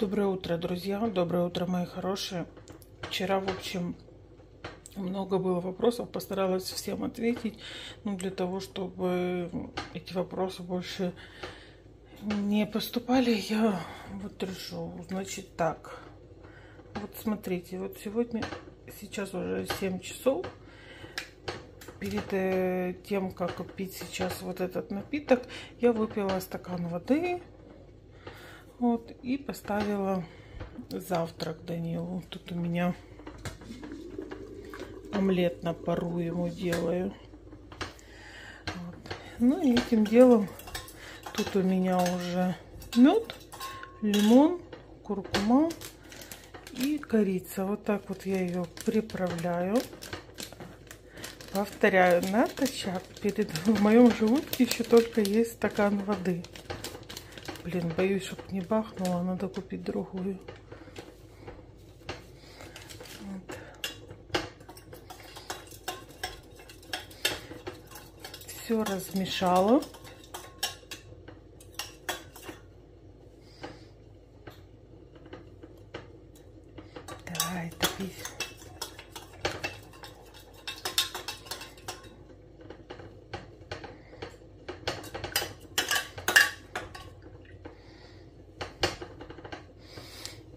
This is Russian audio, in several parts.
Доброе утро, друзья. Доброе утро, мои хорошие. Вчера, в общем, много было вопросов. Постаралась всем ответить. Ну, для того, чтобы эти вопросы больше не поступали, я вот решу. Значит, так. Вот смотрите, вот сегодня, сейчас уже 7 часов. Перед э, тем, как пить сейчас вот этот напиток, я выпила стакан воды вот, и поставила завтрак Данилу. Тут у меня омлет на пару ему делаю. Вот. Ну и этим делом тут у меня уже мед, лимон, куркума и корица. Вот так вот я ее приправляю. Повторяю, натощак. Перед в моем желудке еще только есть стакан воды. Блин, боюсь, чтобы не бахнуло. Надо купить другую. Вот. Все размешала. Давай, топись.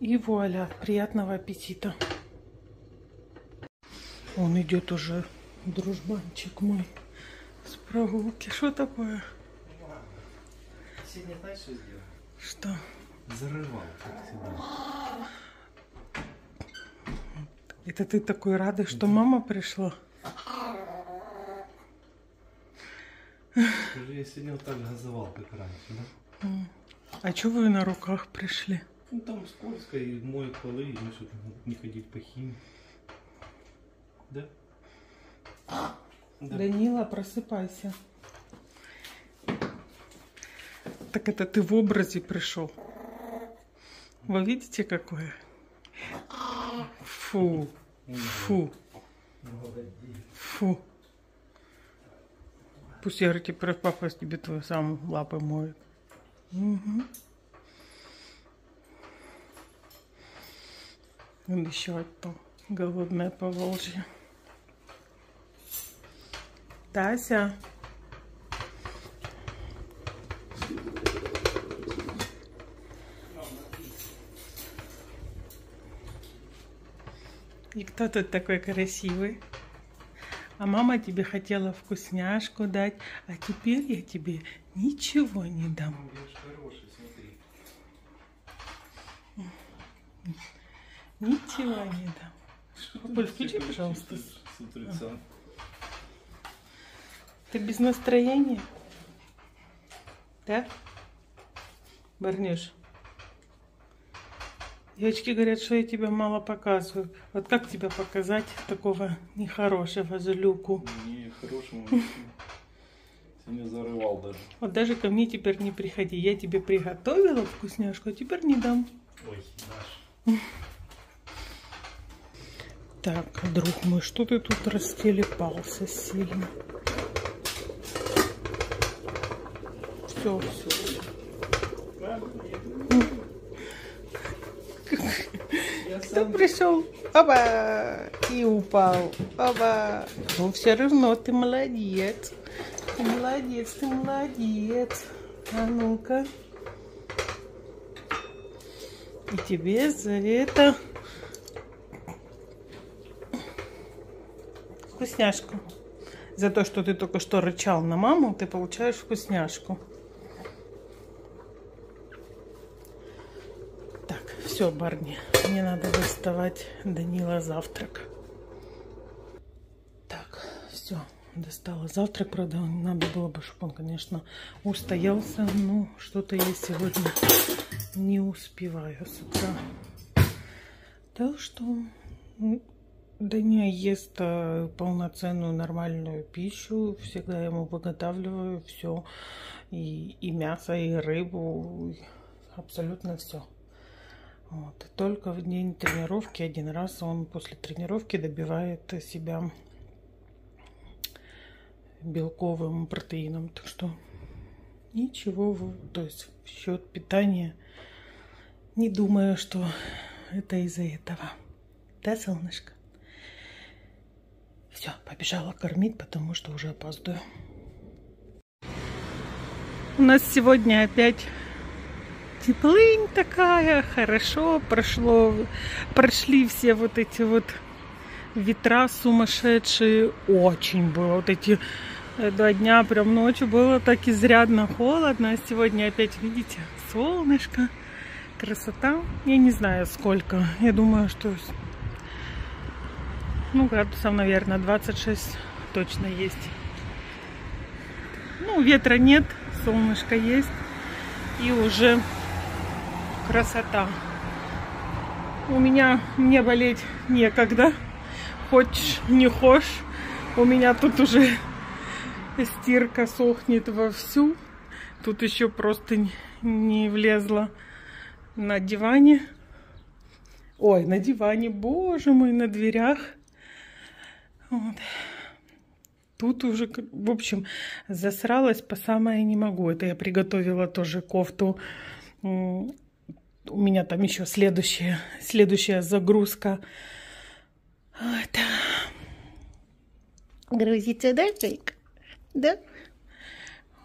И вуаля, приятного аппетита. Он идет уже, дружбанчик мой, с прогулки. Что такое? Сегодня знаешь, что сделал? Что? Зарывал, как всегда. Это ты такой радый, что мама пришла? Скажи, я сегодня вот так газовал, как раньше, да? А что вы на руках пришли? Ну там скользко и моют полы, и мы что-то не ходить по химии. Да? Да. Данила, просыпайся. Так это ты в образе пришел. Вы видите, какое? Фу, фу, фу. Пусть я говорю, теперь папа тебе твою сам лапы моет. Угу. Он еще одно голодное по Волжье. Тася. И кто тут такой красивый? А мама тебе хотела вкусняшку дать, а теперь я тебе ничего не дам. Ну, Ничего не дам. Папуль, включи, пожалуйста. С утреца. Ты без настроения? Да? Барнюш? Девочки говорят, что я тебя мало показываю. Вот как тебя показать такого нехорошего злюку? Не, хорошему. Сегодня зарывал даже. Вот даже ко мне теперь не приходи. Я тебе приготовила вкусняшку, а теперь не дам. Ой, наш. Так, друг мой, что ты тут растелепался сильно? Все, все. Кто пришел? Оба! И упал. Оба! Ну, все равно ты молодец. Ты молодец, ты молодец. А ну-ка. И тебе за это вкусняшку. За то, что ты только что рычал на маму, ты получаешь вкусняшку. Так, все, Барни, мне надо доставать Данила завтрак. Так, все, достала завтрак, правда, надо было бы, чтобы он, конечно, устоялся, но что-то я сегодня не успеваю с утра. Так что м, Даня ест э, полноценную нормальную пищу, всегда ему выготавливаю все, и, и мясо, и рыбу, и абсолютно все. Вот. Только в день тренировки один раз он после тренировки добивает себя белковым протеином. Так что ничего, то есть в счет питания Не думаю, что это из-за этого. Да, солнышко? Все, побежала кормить, потому что уже опаздываю. У нас сегодня опять теплынь такая, хорошо прошло, прошли все вот эти вот ветра сумасшедшие, очень было вот эти э, два дня, прям ночью было так изрядно холодно, а сегодня опять, видите, солнышко, красота, я не знаю сколько, я думаю, что ну, градусов, наверное, 26 точно есть. Ну, ветра нет, солнышко есть. И уже красота. У меня мне болеть некогда. Хочешь, не хочешь. У меня тут уже стирка сохнет вовсю. Тут еще просто не влезла на диване. Ой, на диване, боже мой, на дверях. Вот. Тут уже, в общем, засралась по самое не могу. Это я приготовила тоже кофту. У меня там еще следующая, следующая загрузка. Вот. Грузится, да, Жейка? Да?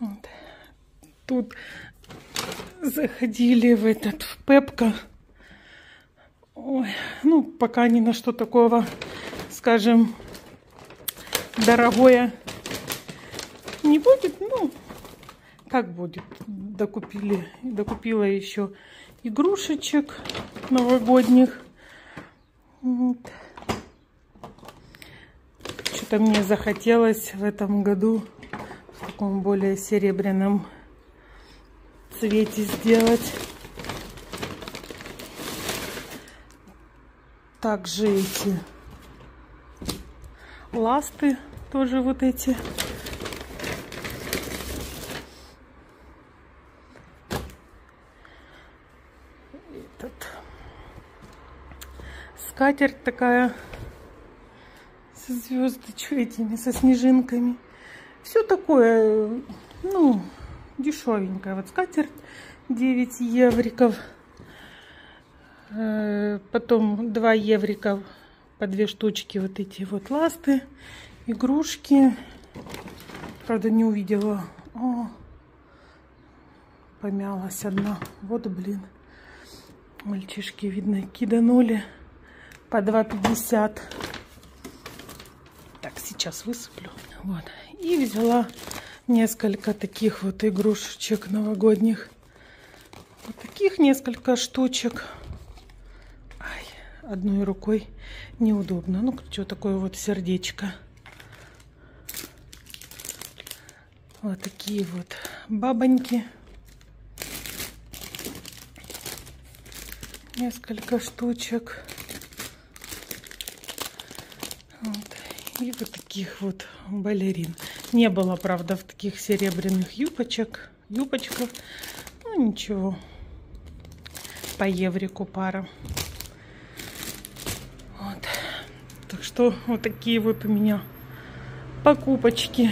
Вот. Тут заходили в этот, в Пепка. Ой, ну, пока ни на что такого, скажем, дорогое не будет, ну, как будет. Докупили, докупила еще игрушечек новогодних. Вот. Что-то мне захотелось в этом году в таком более серебряном цвете сделать. Также эти ласты тоже вот эти. Этот. Скатерть такая со звездочкой этими, со снежинками. Все такое, ну, дешевенькое. Вот скатерть 9 евриков. Э, потом 2 евриков по две штучки вот эти вот ласты, игрушки. Правда, не увидела. О, помялась одна. Вот, блин. Мальчишки, видно, киданули по 2,50. Так, сейчас высыплю. Вот. И взяла несколько таких вот игрушечек новогодних. Вот таких несколько штучек одной рукой неудобно. Ну, что такое вот сердечко. Вот такие вот бабоньки. Несколько штучек. Вот. И вот таких вот балерин. Не было, правда, в таких серебряных юбочек, юбочках. Ну, ничего. По еврику пара. Что вот такие вот у меня покупочки.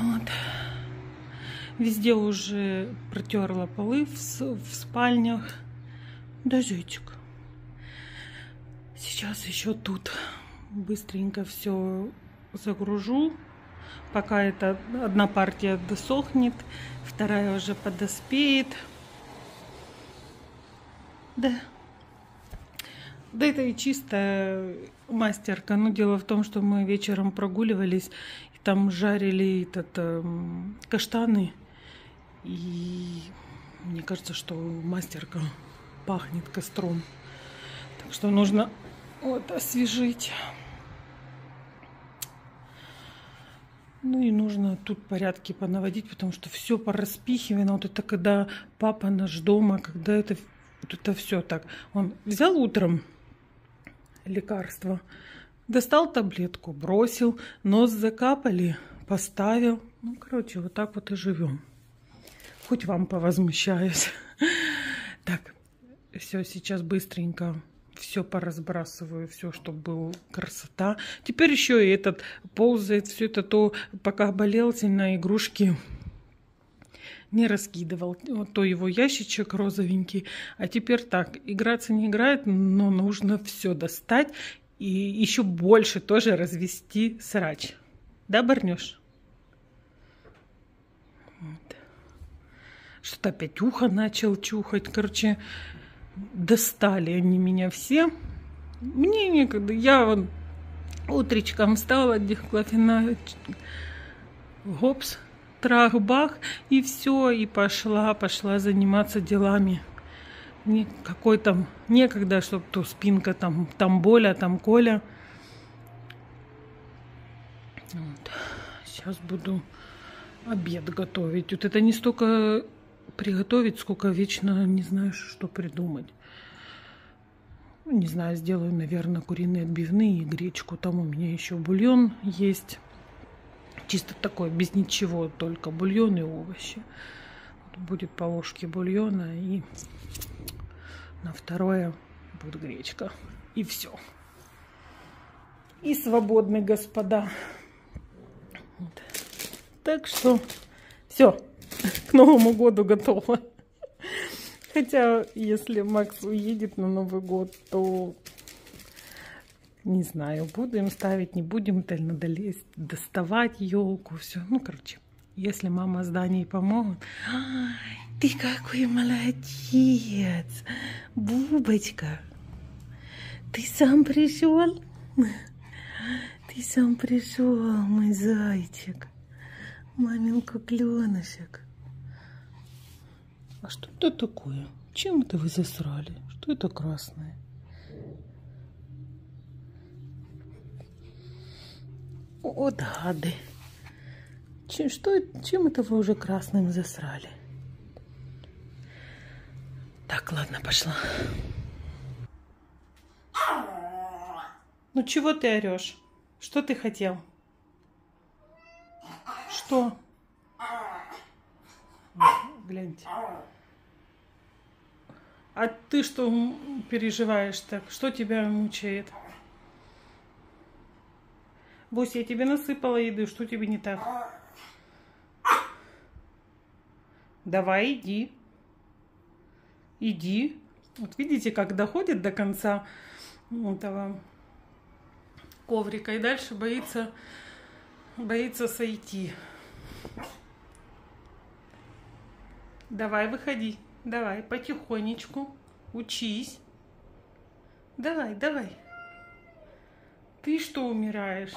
Вот. Везде уже протерла полы в, в спальнях. Зайчик. Сейчас еще тут быстренько все загружу. Пока эта одна партия досохнет, вторая уже подоспеет. Да. Да это и чистая мастерка. Но дело в том, что мы вечером прогуливались, и там жарили этот, э, каштаны. И мне кажется, что мастерка пахнет костром. Так что нужно вот освежить. Ну и нужно тут порядки понаводить, потому что все пораспихивано. Вот это когда папа наш дома, когда это, это все так. Он взял утром лекарство. Достал таблетку, бросил, нос закапали, поставил. Ну, короче, вот так вот и живем. Хоть вам повозмущаюсь. Так, все, сейчас быстренько все поразбрасываю, все, чтобы была красота. Теперь еще и этот ползает, все это то, пока болел сильно, игрушки не раскидывал. Вот то его ящичек розовенький. А теперь так, играться не играет, но нужно все достать и еще больше тоже развести срач. Да, Барнёш? Вот. Что-то опять ухо начал чухать. Короче, достали они меня все. Мне некогда. Я вот утречком встала, дихклофена, гопс, трах-бах, и все, и пошла, пошла заниматься делами. Никакой там некогда, чтобы то спинка там, там боля, там коля. Вот. Сейчас буду обед готовить. Вот это не столько приготовить, сколько вечно не знаешь, что придумать. Не знаю, сделаю, наверное, куриные отбивные и гречку. Там у меня еще бульон есть. Чисто такой, без ничего, только бульон и овощи. Будет по ложке бульона и на второе будет гречка. И все. И свободны, господа. Вот. Так что все, к Новому году готово. Хотя, если Макс уедет на Новый год, то не знаю, будем ставить, не будем, это надо лезть, доставать елку, все. Ну, короче, если мама с Даней помогут. Ай, ты какой молодец, Бубочка. Ты сам пришел? Ты сам пришел, мой зайчик. Маминка кленышек. А что это такое? Чем это вы засрали? Что это красное? О, гады. Чем, что, чем это вы уже красным засрали? Так, ладно, пошла. Ну чего ты орешь? Что ты хотел? Что? Гляньте. А ты что переживаешь так? Что тебя мучает? Бусь, я тебе насыпала еды, что тебе не так? Давай, иди. Иди. Вот видите, как доходит до конца этого коврика и дальше боится, боится сойти. Давай, выходи. Давай, потихонечку. Учись. Давай, давай. Ты что умираешь?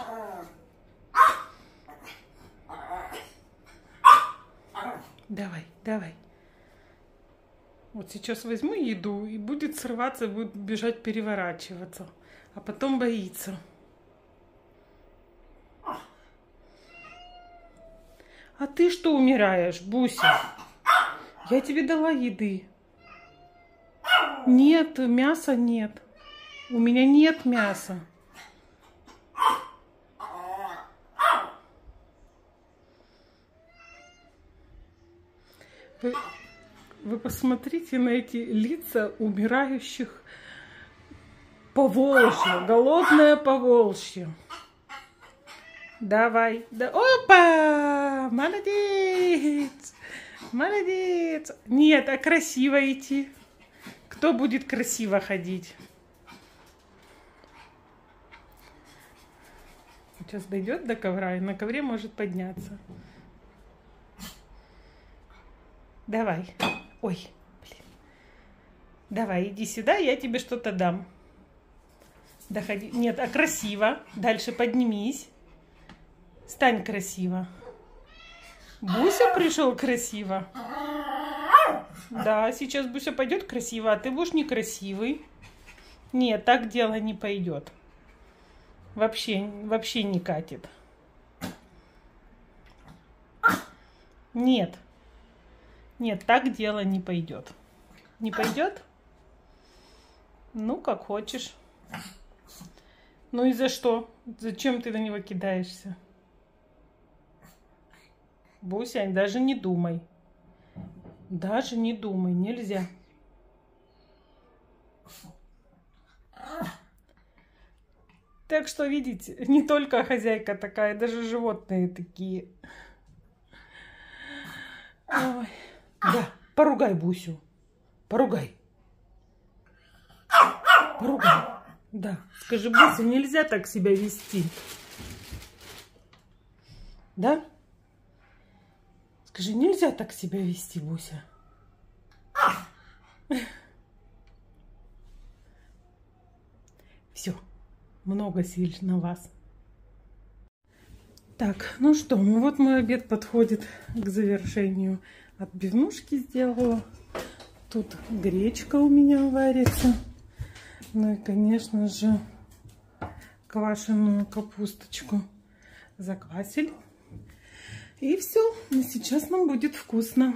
Давай, давай. Вот сейчас возьму еду и будет срываться, будет бежать переворачиваться. А потом боится. А ты что умираешь, Буся? Я тебе дала еды. Нет, мяса нет. У меня нет мяса. Вы, посмотрите на эти лица умирающих Поволжье, голодное Поволжье. Давай. Да, опа! Молодец! Молодец! Нет, а красиво идти. Кто будет красиво ходить? Сейчас дойдет до ковра и на ковре может подняться. Давай. Ой, блин. Давай, иди сюда, я тебе что-то дам. Доходи. Нет, а красиво. Дальше поднимись. Стань красиво. Буся пришел красиво. Да, сейчас Буся пойдет красиво, а ты будешь некрасивый. Нет, так дело не пойдет. Вообще, вообще не катит. Нет. Нет, так дело не пойдет. Не пойдет? Ну, как хочешь. Ну и за что? Зачем ты на него кидаешься? Буся, даже не думай. Даже не думай, нельзя. Так что, видите, не только хозяйка такая, даже животные такие. Ой. Да, поругай Бусю. Поругай. Поругай. Да. Скажи, Буся, нельзя так себя вести. Да? Скажи, нельзя так себя вести, Буся. Все, много сил на вас. Так, ну что, ну вот мой обед подходит к завершению. Отбивнушки сделала. Тут гречка у меня варится. Ну и, конечно же, квашеную капусточку заквасили. И все, сейчас нам будет вкусно.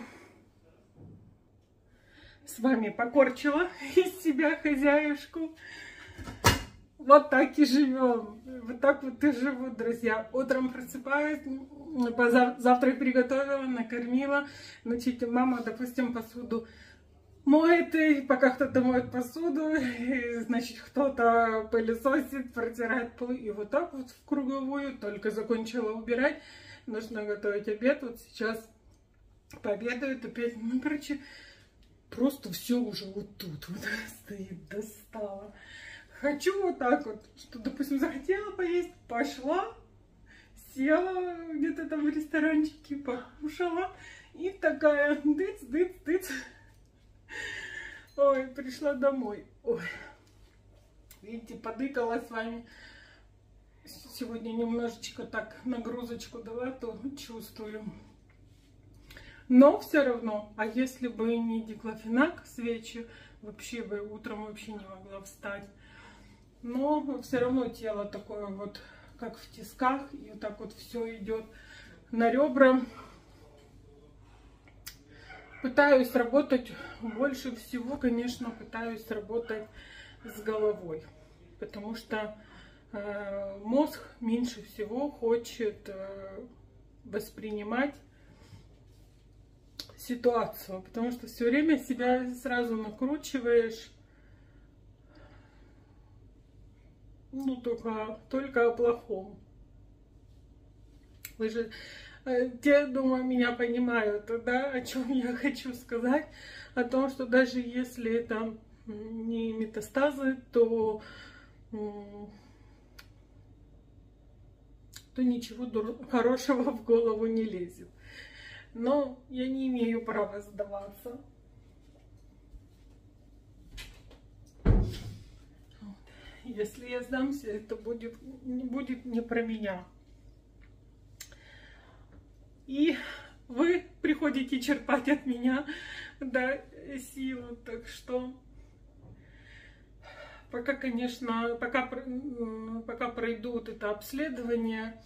С вами покорчила из себя хозяюшку. Вот так и живем. Вот так вот и живут, друзья. Утром просыпаюсь, завтрак приготовила, накормила. Значит, мама, допустим, посуду моет, и пока кто-то моет посуду, и, значит, кто-то пылесосит, протирает пол. И вот так вот в круговую, только закончила убирать, нужно готовить обед. Вот сейчас пообедают опять. Ну, короче, просто все уже вот тут вот стоит, достала. Хочу вот так вот, что, допустим, захотела поесть, пошла, села где-то там в ресторанчике, покушала, и такая дыц, дыц, дыц. Ой, пришла домой. Ой. Видите, подыкала с вами. Сегодня немножечко так нагрузочку дала, то чувствую. Но все равно, а если бы не диклофенак свечи, вообще бы утром вообще не могла встать. Но все равно тело такое вот, как в тисках, и вот так вот все идет на ребра. Пытаюсь работать больше всего, конечно, пытаюсь работать с головой, потому что э, мозг меньше всего хочет э, воспринимать ситуацию, потому что все время себя сразу накручиваешь, ну только, только о плохом. Вы же Э, те, думаю, меня понимают, да, о чем я хочу сказать, о том, что даже если это не метастазы, то, то ничего хорошего в голову не лезет. Но я не имею права сдаваться. Если я сдамся, это будет, будет не про меня и вы приходите черпать от меня да, силу. Так что пока, конечно, пока, пока пройдут это обследование,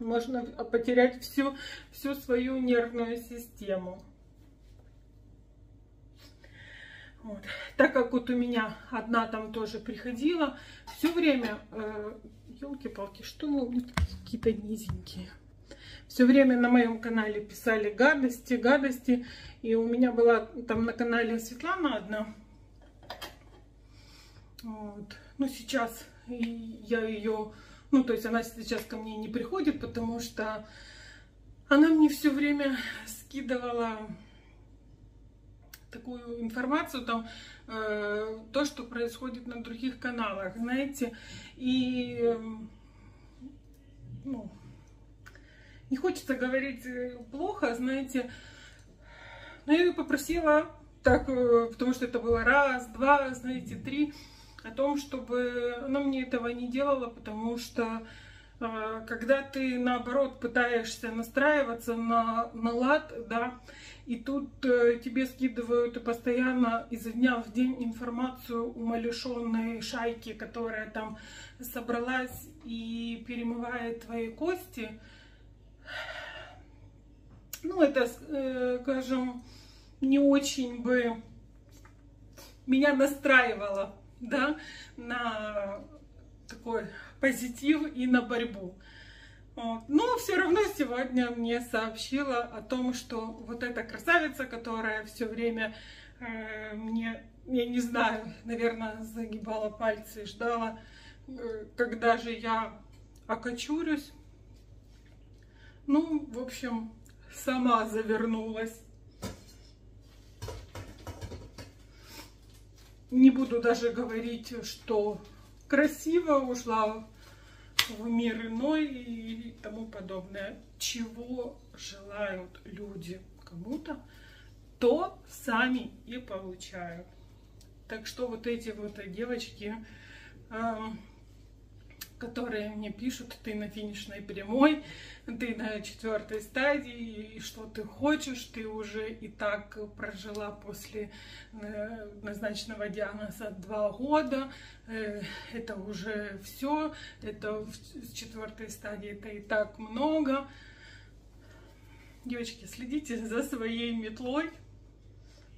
можно потерять всю, всю свою нервную систему. Вот. Так как вот у меня одна там тоже приходила, все время э, елки-палки, что вы какие-то низенькие. Все время на моем канале писали гадости, гадости. И у меня была там на канале Светлана одна. Вот. Ну, сейчас я ее... Ну, то есть она сейчас ко мне не приходит, потому что она мне все время скидывала такую информацию, там, э, то, что происходит на других каналах, знаете, и, э, ну, не хочется говорить э, плохо, знаете, но я ее попросила, так, э, потому что это было раз, два, знаете, три, о том, чтобы она мне этого не делала, потому что когда ты наоборот пытаешься настраиваться на, на лад, да, и тут э, тебе скидывают постоянно изо дня в день информацию умалишенной шайки, которая там собралась и перемывает твои кости. Ну, это, э, скажем, не очень бы меня настраивало, да, на такой позитив и на борьбу. Но все равно сегодня мне сообщила о том, что вот эта красавица, которая все время э, мне, я не знаю, наверное, загибала пальцы и ждала, э, когда же я окочурюсь, Ну, в общем, сама завернулась. Не буду даже говорить, что красиво ушла в мир иной и тому подобное. Чего желают люди кому-то, то сами и получают. Так что вот эти вот девочки, эм, которые мне пишут, ты на финишной прямой, ты на четвертой стадии, и что ты хочешь, ты уже и так прожила после э, назначенного диагноза два года, э, это уже все, это с четвертой стадии это и так много. Девочки, следите за своей метлой,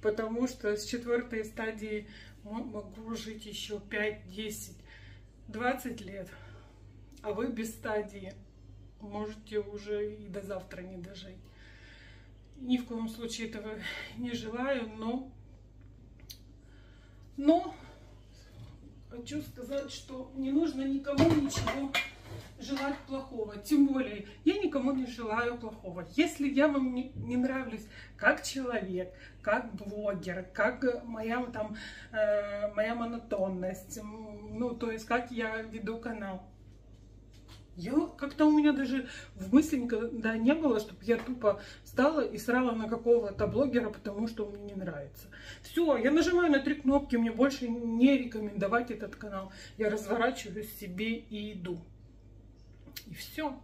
потому что с четвертой стадии могу жить еще 5, 10, 20 лет, а вы без стадии можете уже и до завтра не дожить. Ни в коем случае этого не желаю, но, но хочу сказать, что не нужно никому ничего желать плохого. Тем более, я никому не желаю плохого. Если я вам не, не нравлюсь как человек, как блогер, как моя там э, моя монотонность, ну то есть как я веду канал. Я как-то у меня даже в мысли никогда не было, чтобы я тупо встала и срала на какого-то блогера, потому что мне не нравится. Все, я нажимаю на три кнопки, мне больше не рекомендовать этот канал. Я разворачиваюсь себе и иду. И все.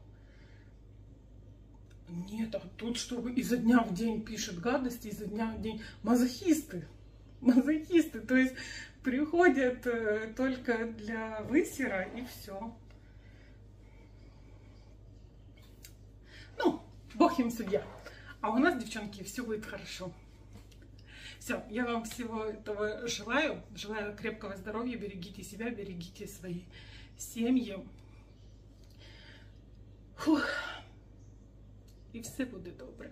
Нет, а тут, чтобы изо дня в день пишет гадости, изо дня в день мазохисты. Мазохисты, то есть приходят э, только для высера и все. Ну, бог им судья. А у нас, девчонки, все будет хорошо. Все, я вам всего этого желаю. Желаю крепкого здоровья, берегите себя, берегите свои семьи. Фух. І все буде добре.